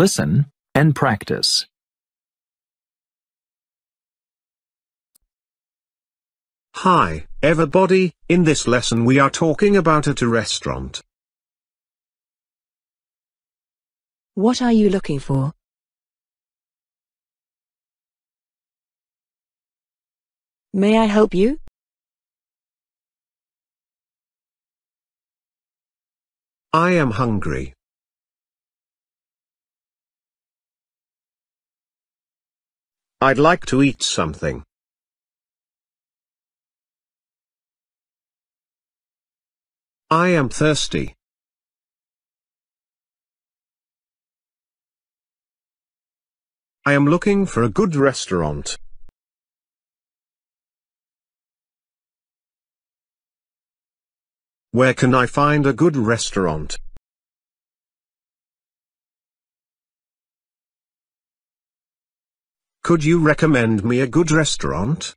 Listen and practice. Hi, everybody, in this lesson we are talking about at a restaurant. What are you looking for? May I help you? I am hungry. I'd like to eat something. I am thirsty. I am looking for a good restaurant. Where can I find a good restaurant? Could you recommend me a good restaurant?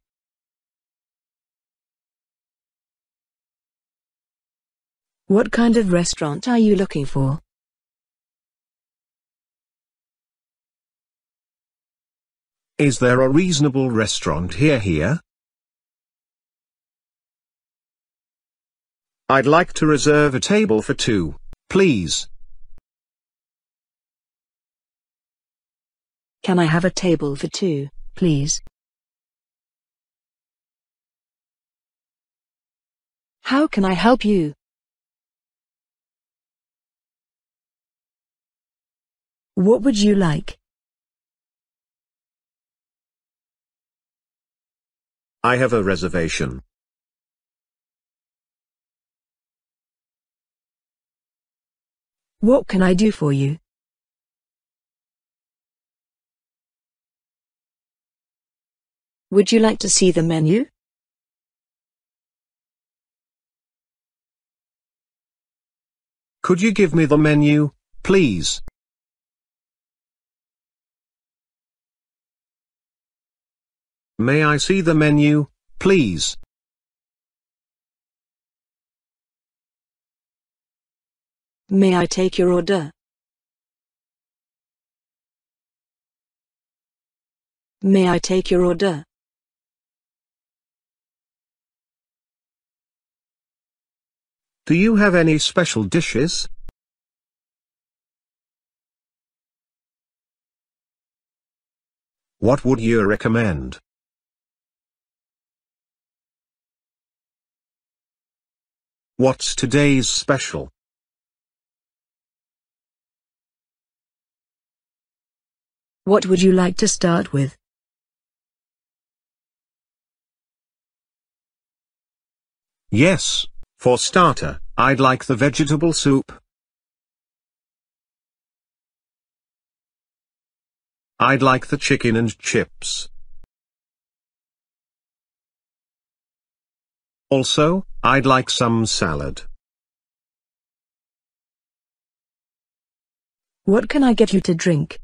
What kind of restaurant are you looking for? Is there a reasonable restaurant here here? I'd like to reserve a table for two, please. Can I have a table for two, please? How can I help you? What would you like? I have a reservation. What can I do for you? Would you like to see the menu? Could you give me the menu, please? May I see the menu, please? May I take your order? May I take your order? Do you have any special dishes? What would you recommend? What's today's special? What would you like to start with? Yes, for starter, I'd like the vegetable soup. I'd like the chicken and chips. Also, I'd like some salad. What can I get you to drink?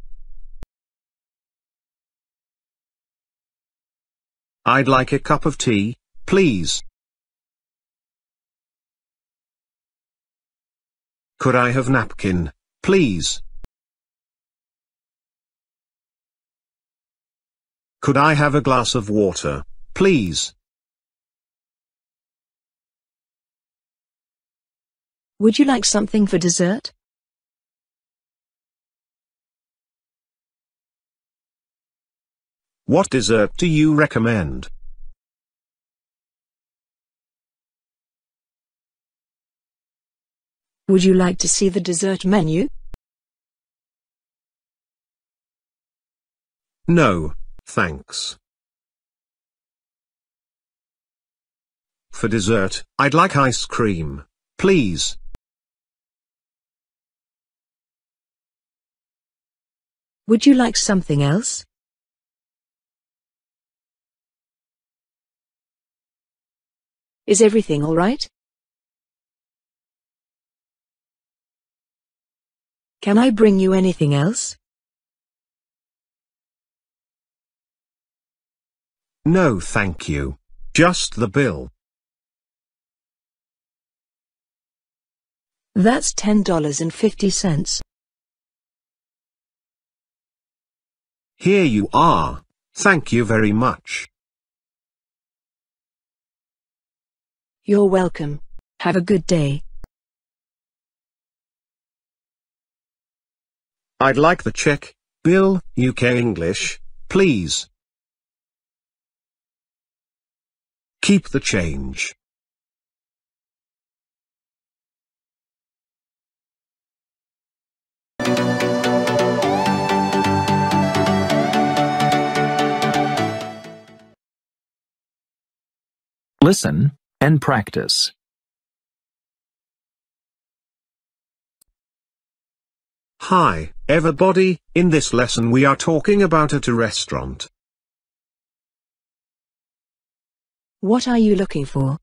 I'd like a cup of tea, please. Could I have napkin, please? Could I have a glass of water, please? Would you like something for dessert? What dessert do you recommend? Would you like to see the dessert menu? No, thanks. For dessert, I'd like ice cream, please. Would you like something else? Is everything all right? Can I bring you anything else? No thank you. Just the bill. That's $10.50. Here you are. Thank you very much. You're welcome. Have a good day. I'd like the check, bill, UK English, please. Keep the change. Listen and practice. Hi, everybody, in this lesson we are talking about at a restaurant. What are you looking for?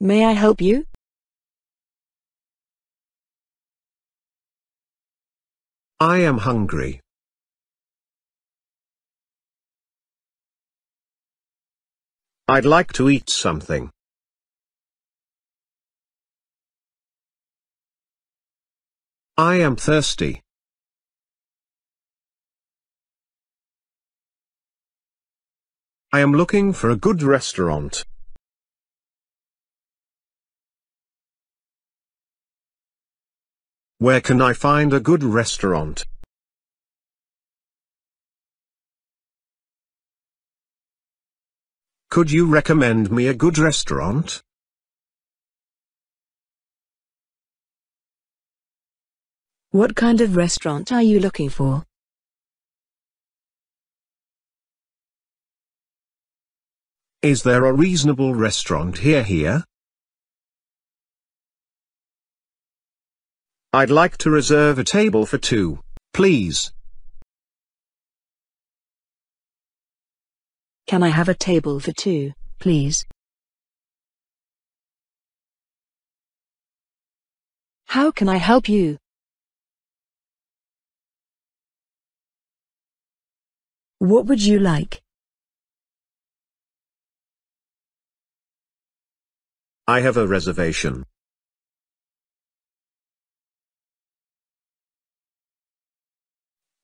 May I help you? I am hungry. I'd like to eat something. I am thirsty. I am looking for a good restaurant. Where can I find a good restaurant? Could you recommend me a good restaurant? What kind of restaurant are you looking for? Is there a reasonable restaurant here here? I'd like to reserve a table for two, please. Can I have a table for two, please? How can I help you? What would you like? I have a reservation.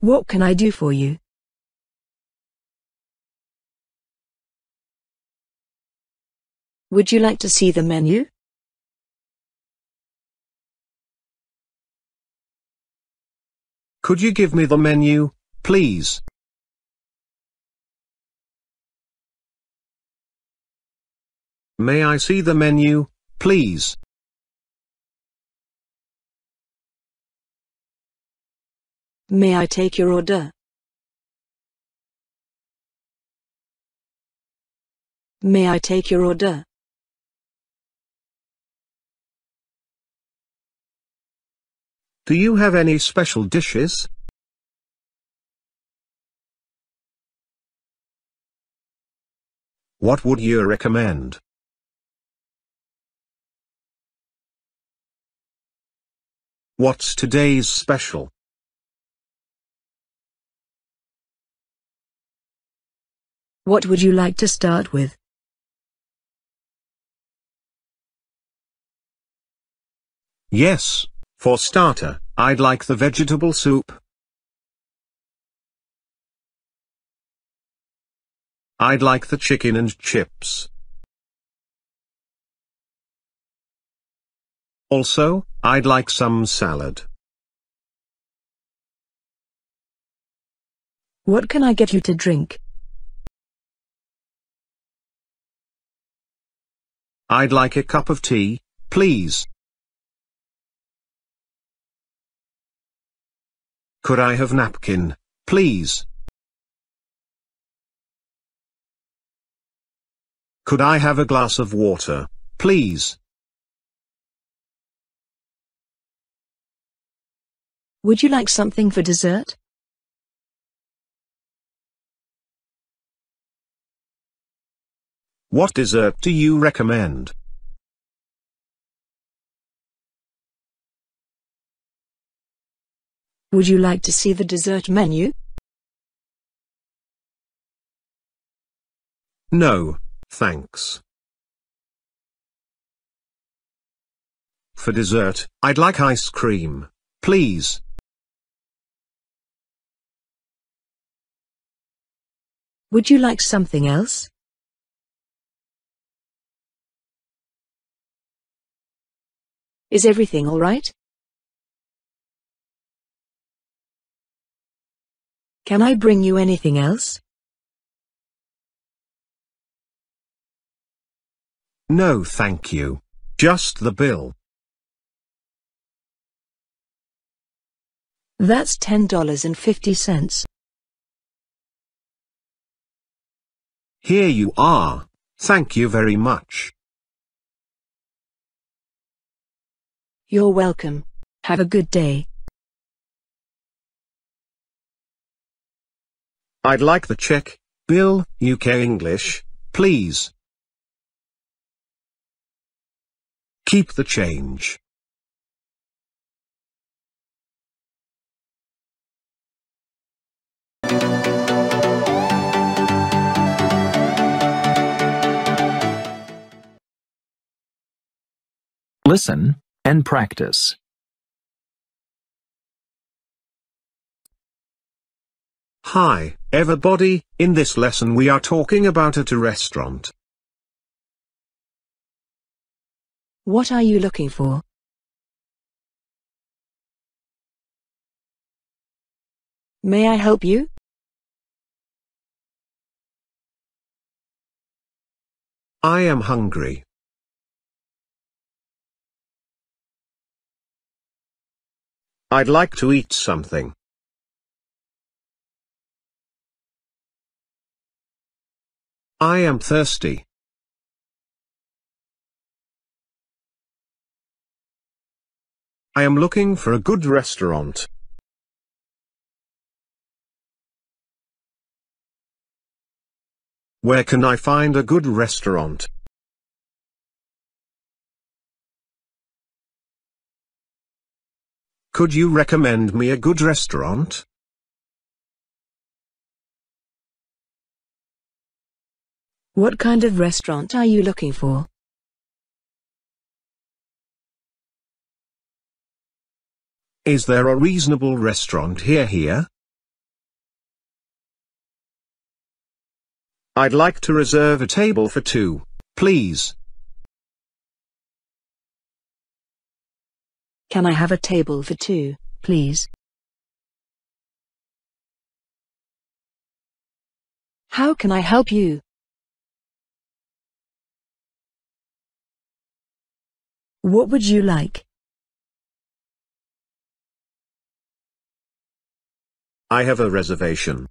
What can I do for you? Would you like to see the menu? Could you give me the menu, please? May I see the menu, please? May I take your order? May I take your order? Do you have any special dishes? What would you recommend? What's today's special? What would you like to start with? Yes, for starter, I'd like the vegetable soup. I'd like the chicken and chips. Also, I'd like some salad. What can I get you to drink? I'd like a cup of tea, please. Could I have napkin, please? Could I have a glass of water, please? Would you like something for dessert? What dessert do you recommend? Would you like to see the dessert menu? No, thanks. For dessert, I'd like ice cream, please. Would you like something else? Is everything all right? Can I bring you anything else? No thank you. Just the bill. That's $10.50. Here you are. Thank you very much. You're welcome. Have a good day. I'd like the check, bill, UK English, please. Keep the change. Listen and practice. Hi, everybody, in this lesson we are talking about at a restaurant. What are you looking for? May I help you? I am hungry. I'd like to eat something. I am thirsty. I am looking for a good restaurant. Where can I find a good restaurant? Could you recommend me a good restaurant? What kind of restaurant are you looking for? Is there a reasonable restaurant here here? I'd like to reserve a table for two, please. Can I have a table for two, please? How can I help you? What would you like? I have a reservation.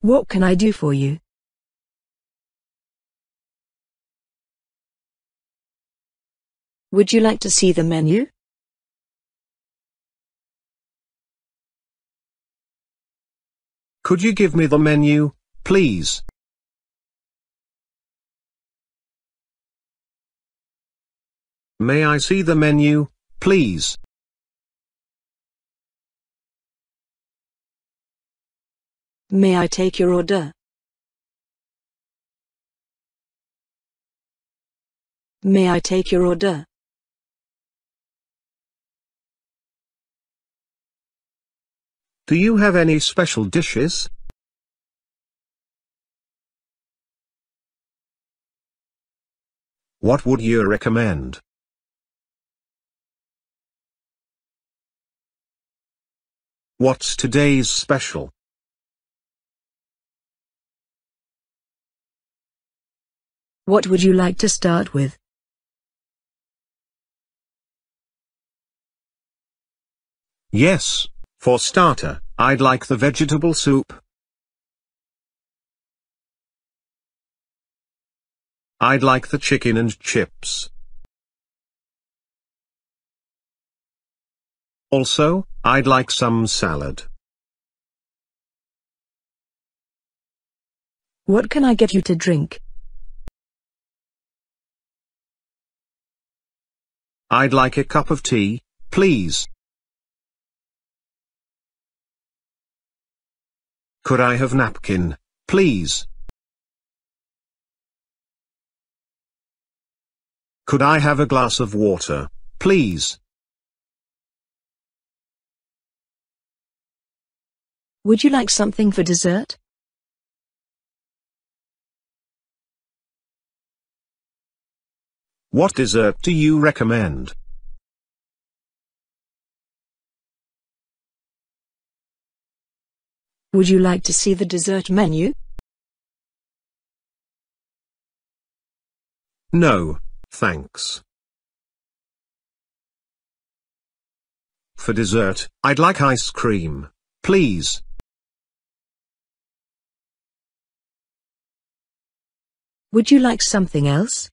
What can I do for you? Would you like to see the menu? Could you give me the menu, please? May I see the menu, please? May I take your order? May I take your order? Do you have any special dishes? What would you recommend? What's today's special? What would you like to start with? Yes, for starter, I'd like the vegetable soup. I'd like the chicken and chips. Also, I'd like some salad. What can I get you to drink? I'd like a cup of tea, please. Could I have napkin, please? Could I have a glass of water, please? Would you like something for dessert? What dessert do you recommend? Would you like to see the dessert menu? No, thanks. For dessert, I'd like ice cream, please. Would you like something else?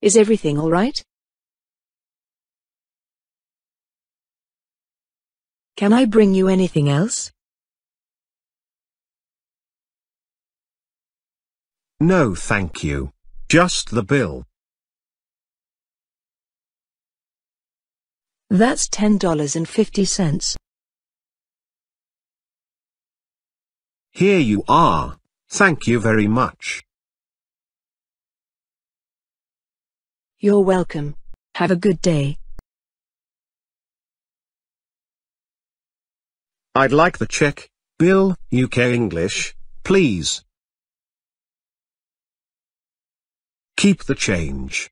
Is everything all right? Can I bring you anything else? No thank you. Just the bill. That's $10.50. Here you are. Thank you very much. You're welcome. Have a good day. I'd like the check, bill, UK English, please. Keep the change.